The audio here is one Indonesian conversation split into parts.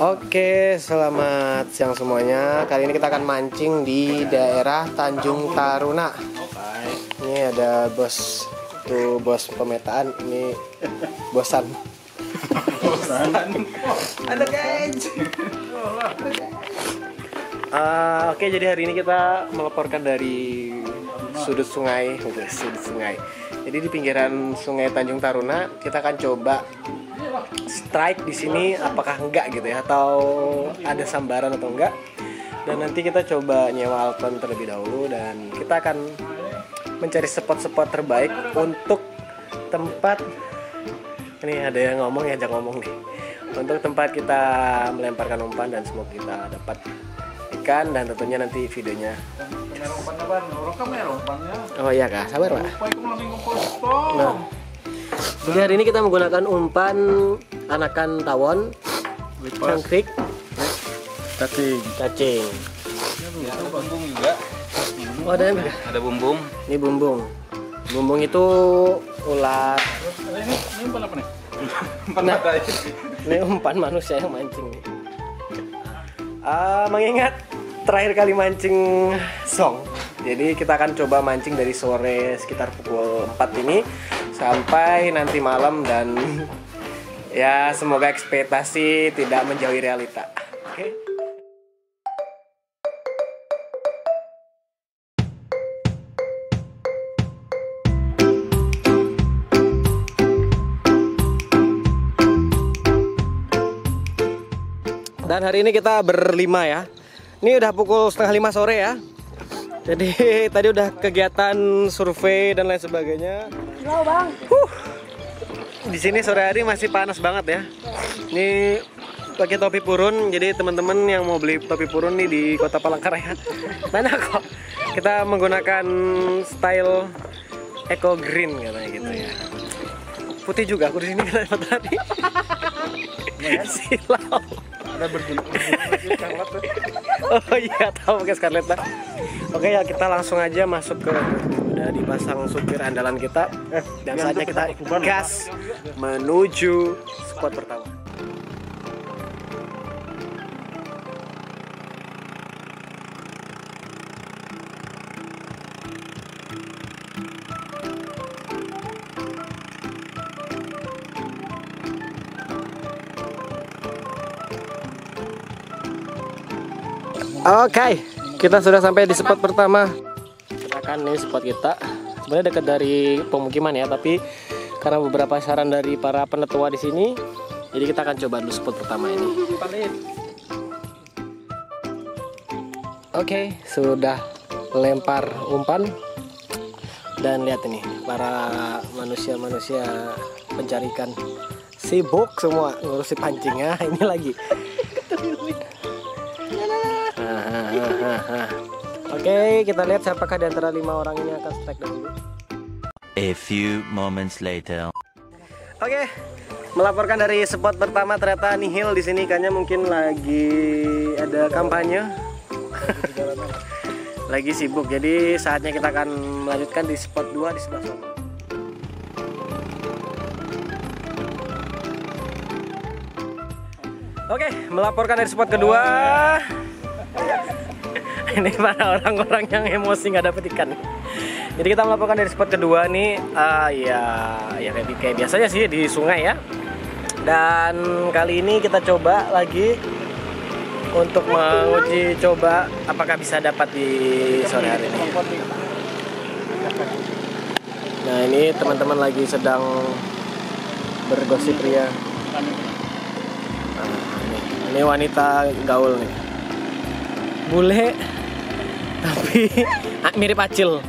Oke, selamat siang semuanya. Kali ini kita akan mancing di daerah Tanjung Taruna. Ini ada bos, tuh bos pemetaan. Ini bosan. Ada guys. Ah, Oke, jadi hari ini kita melaporkan dari sudut sungai, sudut sungai. Jadi di pinggiran Sungai Tanjung Taruna, kita akan coba strike di sini apakah enggak gitu ya atau ada sambaran atau enggak. Dan nanti kita coba nyewa Alton terlebih dahulu dan kita akan mencari spot-spot terbaik untuk tempat ini ada yang ngomong ya jangan ngomong nih untuk tempat kita melemparkan umpan dan semoga kita dapat ikan dan tentunya nanti videonya oh iya kak. Sabar pak. Nah. Jadi hari ini kita menggunakan umpan anakan tawon cangkrik Cacing. cacing. Bumbung juga. oh ada juga Ada bumbung. ini bumbung. Bumbung itu ular. Ini ini umpan apa nih? Umpan Nah. Ini umpan manusia yang mancing nih. Ah, mengingat terakhir kali mancing song. Jadi kita akan coba mancing dari sore sekitar pukul 4 ini sampai nanti malam dan ya semoga ekspektasi tidak menjauhi realita. Oke. Dan hari ini kita berlima ya. Ini udah pukul setengah lima sore ya. Jadi tadi udah kegiatan survei dan lain sebagainya. Huh. Di sini sore hari masih panas banget ya. Ini pakai topi purun. Jadi teman-teman yang mau beli topi purun nih di Kota Palangkaraya. Mana kok? Kita menggunakan style eco green katanya gitu ya. Putih juga aku di sini tadi. Silau. Ada berjenis. Oh iya tahu pakai Scarlett Pak. Oke ya kita langsung aja masuk ke udah dipasang supir andalan kita dan saatnya kita gas menuju spot pertama. Oke, kita sudah sampai di spot pertama. Kita akan ini spot kita. Sebenarnya dekat dari pemukiman ya, tapi karena beberapa saran dari para penetua di sini, jadi kita akan coba dulu spot pertama ini. Oke, sudah lempar umpan dan lihat ini para manusia-manusia pencari ikan sibuk semua ngurusi pancing ya. Ini lagi Oke, kita lihat siapakah di antara lima orang ini akan strike dahulu. A few moments later. Oke, melaporkan dari spot pertama ternyata nihil di sini ikannya mungkin lagi ada kampanye. lagi sibuk. Jadi saatnya kita akan melanjutkan di spot 2 di sebelah sana. Oke, melaporkan dari spot kedua. Ini para orang-orang yang emosi nggak dapet ikan. Jadi kita melaporkan dari spot kedua nih, ah, ya, ya kayak, kayak biasanya sih di sungai ya. Dan kali ini kita coba lagi untuk menguji coba apakah bisa dapat di sore hari ini. Nah ini teman-teman lagi sedang bergosip pria. Nah, ini, ini wanita gaul nih. Bule tapi ah, mirip acil.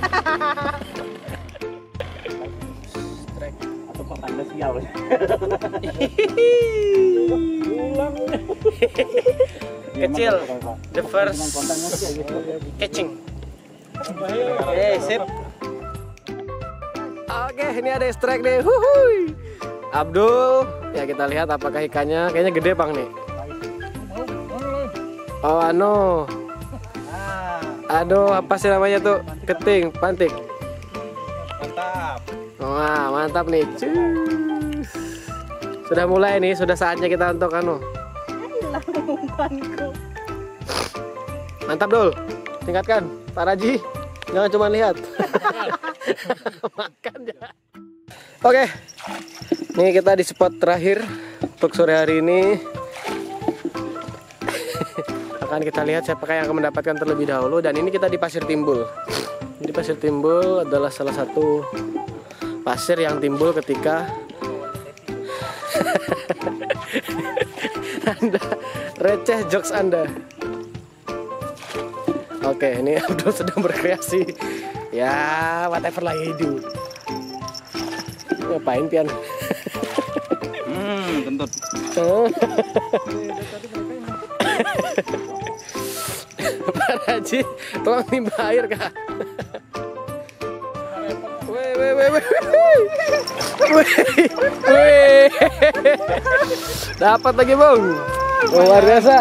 Atau sial. Kecil. The first catching. Hey, sip. Oke, ini ada strike deh. Huhuy. Abdul, ya kita lihat apakah ikannya. Kayaknya gede bang nih. Oh, anu. Aduh, apa sih namanya tuh? Keting, pantik. Mantap. Wah, mantap nih. Cus. Sudah mulai nih, sudah saatnya kita untuk anu. Mantap dul. Tingkatkan. Pak Raji, jangan cuma lihat. Makan ya. Oke. Nih kita di spot terakhir untuk sore hari ini. Akan kita lihat siapa yang akan mendapatkan terlebih dahulu dan ini kita di Pasir Timbul. Jadi Pasir Timbul adalah salah satu pasir yang timbul ketika Anda receh jokes Anda. Oke, ini Abdul sedang berkreasi. Ya, whatever lah hidup. Ngapain pian? Hmm, kentut. Pak Haji, tolong timba air kak. Weh, weh, weh, weh, weh. Dapat lagi bang. Luar biasa.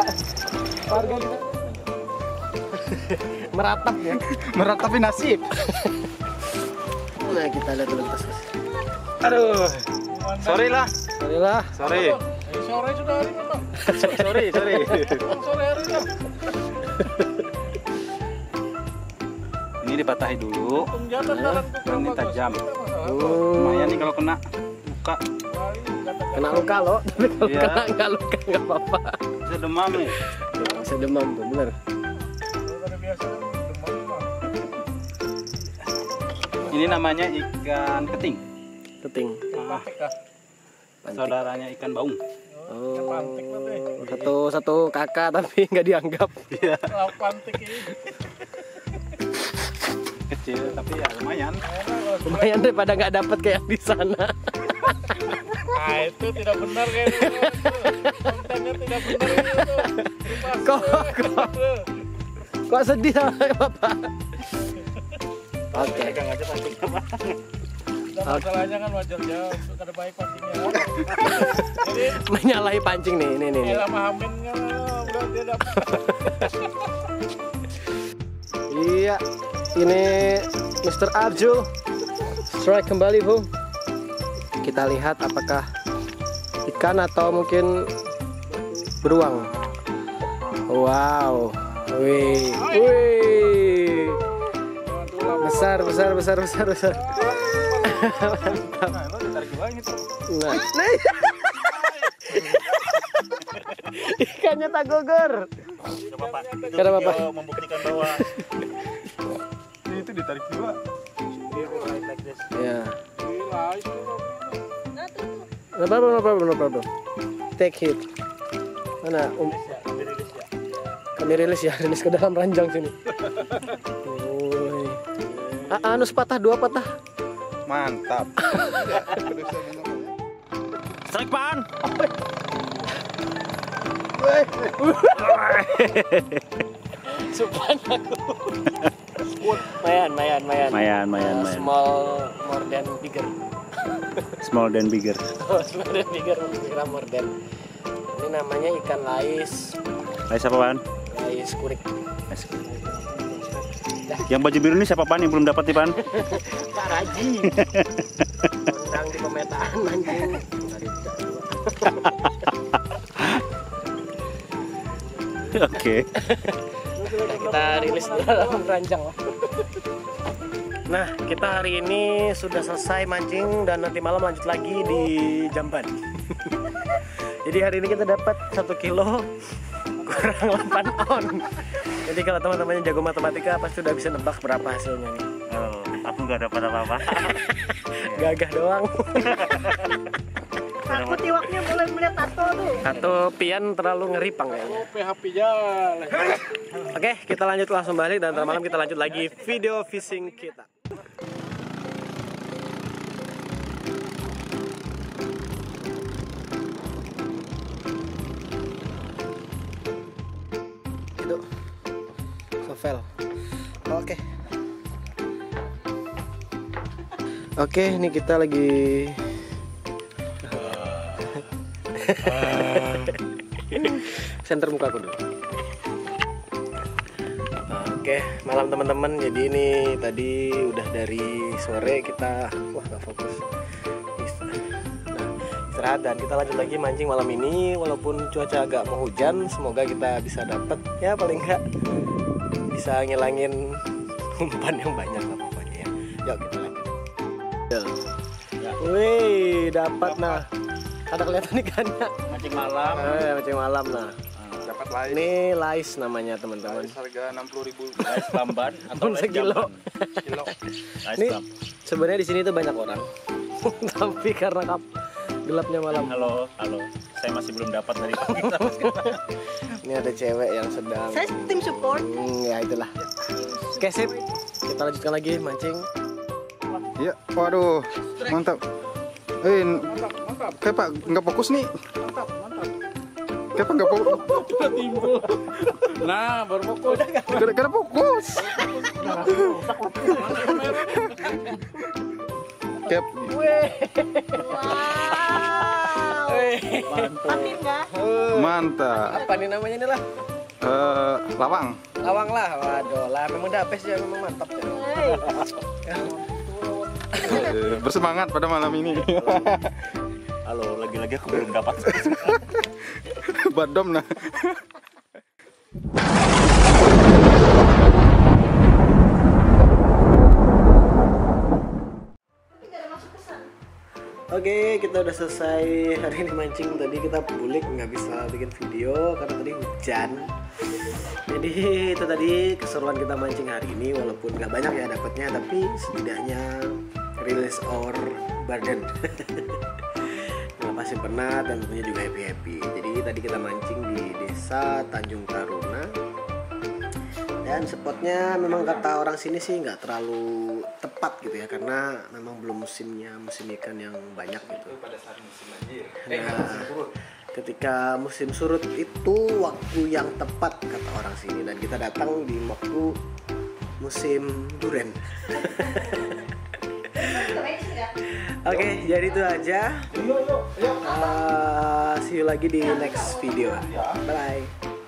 Meratap ya. Meratapi nasib. Nah kita lihat dulu tas. Aduh. Sorry lah. Sorry lah. Sorry. Sore sudah hari ini. Sorry, sorry. Sore hari ini. Dipatahi dulu. Dan ini tajam. Hmm, Lumayan nih kalau kena luka. kena luka loh, tapi kalau Iya. kena nggak luka nggak apa-apa. Bisa demam nih. Bisa demam tuh, bener. Ini namanya ikan keting. Keting. Ah, saudaranya ikan baung. Oh, satu satu kakak tapi nggak dianggap. Iya. Pantik ini. Kecil tapi ya lumayan. Lumayan daripada nggak dapat kayak di sana. Nah, itu tidak benar kayaknya. Kontennya tidak benar itu. Kok kok kok sedih sama bapak? Oke. Pegang aja Pak. Dan masalahnya kan wajar ya untuk kada baik pastinya. Jadi Menyalahi pancing nih, ini nih. nih. Ella Mahaminnya udah dia dapat. Iya, ini Mr. Arjul strike kembali bu. Kita lihat apakah ikan atau mungkin beruang. Wow, wih, wih, besar, besar, besar, besar, besar. Nah, lo ditarik doang itu. Nah, nah. ikannya tak gugur. Kenapa apa? membuktikan bahwa ini itu ditarik juga. Ya. No problem, no problem, no problem. Take hit. Mana? Um, kami rilis ya, rilis ke dalam ranjang sini. Woi. Ah, anu sepatah dua patah. Mantap. Strike pan. Mayan, mayan, mayan. Mayan, mayan, Uh, mayan. Small more than bigger. Small dan bigger. small than bigger, kira more than. Ini namanya ikan lais, Lais apa pan? lais kurik. Yang baju biru ini siapa pan yang belum dapat nih pan? Pak Raji. Undang di pemetaan anjing. Oke. kita rilis dalam ranjang Nah, kita hari ini sudah selesai mancing dan nanti malam lanjut lagi di Jamban. Jadi hari ini kita dapat satu kilo kurang 8 on. Jadi kalau teman-temannya jago matematika pasti udah bisa nebak berapa hasilnya nih. Oh, aku nggak dapat apa-apa. Gagah doang. Aku tiwaknya boleh melihat tato tuh. Atau pian terlalu ngeripang kayaknya. PHP jalan. Oke, kita lanjut langsung balik dan ntar malam kita lanjut lagi video fishing kita. Sovel. Oke. Oke, ini kita lagi center muka aku dulu. Oke, malam teman-teman. Jadi ini tadi udah dari sore kita wah nggak fokus. Nah, istirahat dan kita lanjut lagi mancing malam ini walaupun cuaca agak mau hujan semoga kita bisa dapat ya paling enggak bisa ngilangin umpan yang banyak lah pokoknya ya yuk kita lanjut Wih, dapat nah. Ada kelihatan ikannya. Mancing malam. Eh, mancing malam nah. Dapat lain. Ini lais namanya teman-teman. Harga 60 ribu Lais lamban atau lais sekilo. jamban? kilo. Lais Ini sebenarnya di sini tuh banyak orang. Tapi karena gelapnya malam. Halo, halo. Saya masih belum dapat dari sekarang. Ini ada cewek yang sedang Saya tim support. Hmm, ya itulah. Oke, sip. Kita lanjutkan lagi mancing. Iya, waduh, mantap. Eh, kayak pak nggak fokus nih. Kayak pak nggak fokus. Nah, baru fokus. Kada fokus. Kayak Wow. Nggak? mantap. Apa nih namanya ini lah? Eh, lawang. Lawang lah. Waduh, lah memang dapes ya memang mantap ya. Eh, bersemangat pada malam ini. Halo, lagi-lagi aku belum dapat. Badom nah. Oke, kita udah selesai hari ini mancing. Tadi kita bulik nggak bisa bikin video karena tadi hujan. Jadi itu tadi keseruan kita mancing hari ini walaupun nggak banyak ya dapatnya, tapi setidaknya release our burden. Ngelepasin penat dan tentunya juga happy happy. Jadi tadi kita mancing di desa Tanjung Taruna dan spotnya memang kata orang sini sih nggak terlalu tepat gitu ya karena memang belum musimnya musim ikan yang banyak gitu. Nah, ketika musim surut itu waktu yang tepat kata orang sini dan kita datang di waktu musim duren. Oke, jadi itu aja. Uh, see you lagi di next video. Bye.